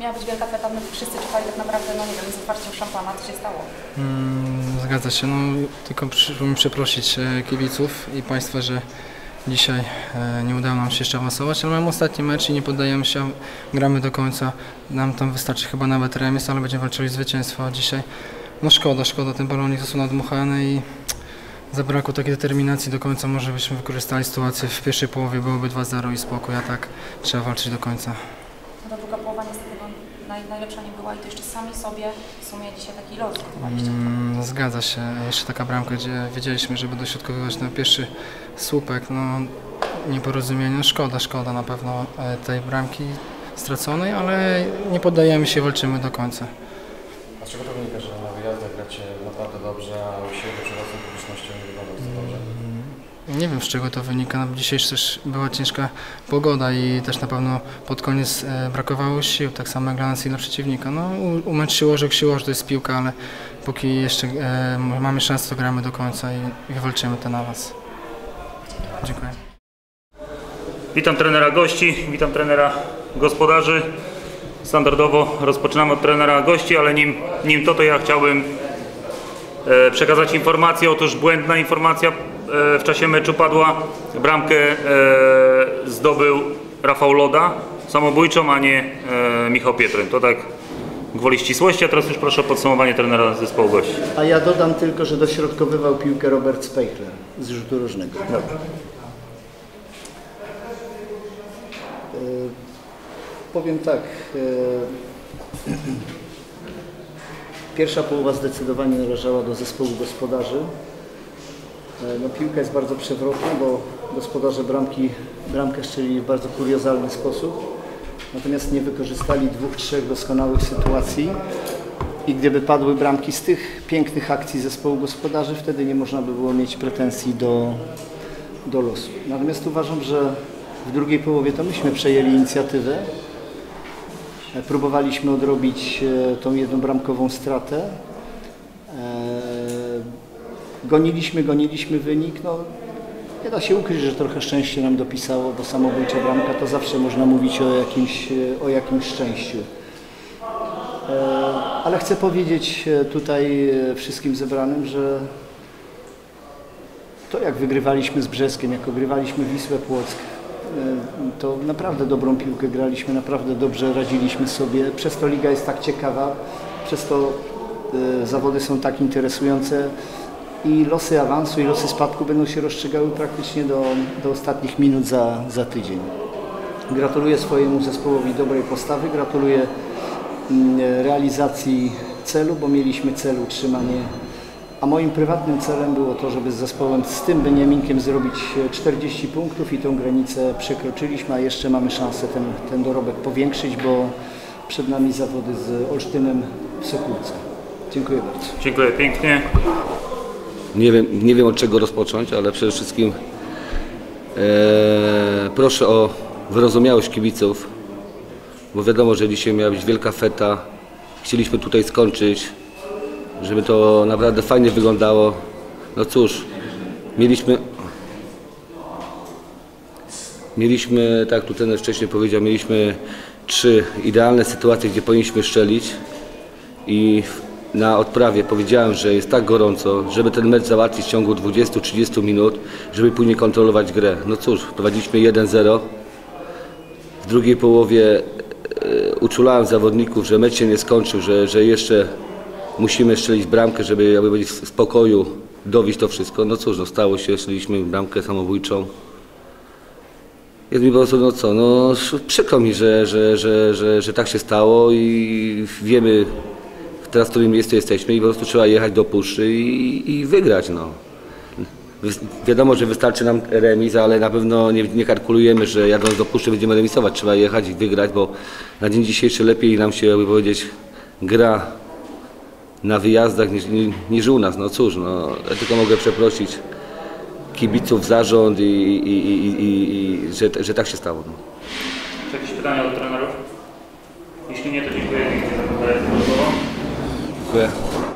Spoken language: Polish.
Miała być wielka feta, my wszyscy czekali tak naprawdę, no nie wiem, z otwarciem szampana, co się stało? Mm, Zgadza się, no tylko przyszło mi przeprosić e, kibiców i Państwa, że dzisiaj e, nie udało nam się jeszcze awansować, ale mamy ostatni mecz i nie poddajemy się, gramy do końca. Nam tam wystarczy chyba nawet remis, ale będziemy walczyli zwycięstwo, dzisiaj no szkoda, szkoda, ten balonik został nadmuchany i zabrakło takiej determinacji do końca, może byśmy wykorzystali sytuację w pierwszej połowie, byłoby 2-0 i spokój, a tak trzeba walczyć do końca. No druga połowa niestety no, naj, najlepsza nie była i to jeszcze sami sobie w sumie dzisiaj taki los zbudowaliście. Mm, Zgadza się. Jeszcze taka bramka, gdzie wiedzieliśmy, że będą środkowywać na pierwszy słupek. No, nieporozumienie. Szkoda, szkoda na pewno e, tej bramki straconej, ale nie poddajemy się, walczymy do końca. A z czego to wynika, że na wyjazdach gracie naprawdę dobrze, a u siebie przed własną publicznością nie wygląda to dobrze? Nie wiem z czego to wynika. No, Dzisiaj też była ciężka pogoda i też na pewno pod koniec e, brakowało sił, tak samo jak dla nas i dla przeciwnika. No, u- siłożek, siłoż to jest piłka, ale póki jeszcze e, mamy szansę, to gramy do końca i, wywalczymy ten awans. Dziękuję. Witam trenera gości, witam trenera gospodarzy. Standardowo rozpoczynamy od trenera gości, ale nim, nim to, to ja chciałbym e, przekazać informację. Otóż błędna informacja w czasie meczu padła. Bramkę e, zdobył Rafał Loda samobójczą, a nie e, Michał Pietryn. To tak gwoli ścisłości, a teraz już proszę o podsumowanie trenera zespołu gości. A ja dodam tylko, że dośrodkowywał piłkę Robert Speichler z rzutu różnego. E, Powiem tak. e, Pierwsza połowa zdecydowanie należała do zespołu gospodarzy. E, No, piłka jest bardzo przewrotna, bo gospodarze bramki, bramkę strzelili w bardzo kuriozalny sposób. Natomiast nie wykorzystali dwóch, trzech doskonałych sytuacji. I gdyby padły bramki z tych pięknych akcji zespołu gospodarzy, wtedy nie można by było mieć pretensji do, do losu. Natomiast uważam, że w drugiej połowie to myśmy przejęli inicjatywę. E, Próbowaliśmy odrobić e, tą jedną bramkową stratę. Goniliśmy, goniliśmy wynik. No, nie da się ukryć, że trochę szczęście nam dopisało, bo samobójcza bramka to zawsze można mówić o jakimś, o jakimś szczęściu. E, Ale chcę powiedzieć e, tutaj e, wszystkim zebranym, że to jak wygrywaliśmy z Brzeskiem, jak ogrywaliśmy Wisłę Płock, to naprawdę dobrą piłkę graliśmy, naprawdę dobrze radziliśmy sobie. Przez to liga jest tak ciekawa, przez to zawody są tak interesujące i losy awansu i losy spadku będą się rozstrzygały praktycznie do, do ostatnich minut za, za tydzień. Gratuluję swojemu zespołowi dobrej postawy, gratuluję mm, realizacji celu, bo mieliśmy cel utrzymanie, a moim prywatnym celem było to, żeby z zespołem, z tym Beniaminkiem zrobić e, 40 punktów i tą granicę przekroczyliśmy, a jeszcze mamy szansę ten, ten dorobek powiększyć, bo przed nami zawody z Olsztynem w Sokółce. Dziękuję bardzo. Dziękuję pięknie. Nie wiem, nie wiem od czego rozpocząć, ale przede wszystkim e, proszę o wyrozumiałość kibiców, bo wiadomo, że dzisiaj miała być wielka feta. Chcieliśmy tutaj skończyć, żeby to naprawdę fajnie wyglądało. No cóż, mieliśmy. Mieliśmy, tak tu ten wcześniej powiedział, mieliśmy trzy idealne sytuacje, gdzie powinniśmy strzelić i na odprawie powiedziałem, że jest tak gorąco, żeby ten mecz załatwić w ciągu 20-30 minut, żeby później kontrolować grę. No cóż, prowadziliśmy 1-0. W drugiej połowie e, uczulałem zawodników, że mecz się nie skończył, że, że jeszcze musimy strzelić bramkę, żeby jakby powiedzieć, w spokoju dowieść to wszystko. No cóż, no stało się, strzeliliśmy bramkę samobójczą. Jest mi po prostu, no co, no przykro mi, że, że, że, że, że tak się stało i wiemy teraz w którym miejscu jesteśmy i po prostu trzeba jechać do puszy i, i wygrać, no. Wi- Wiadomo, że wystarczy nam remis, ale na pewno nie, nie kalkulujemy, że jadąc do puszy będziemy remisować. Trzeba jechać i wygrać, bo na dzień dzisiejszy lepiej nam się, jakby powiedzieć, gra na wyjazdach niż, ni- niż u nas. No cóż, no, ja tylko mogę przeprosić kibiców, zarząd i, i, i, i, i że, że tak się stało. No. Czy jakieś pytania od trenerów? Jeśli nie, to dziękuję 对。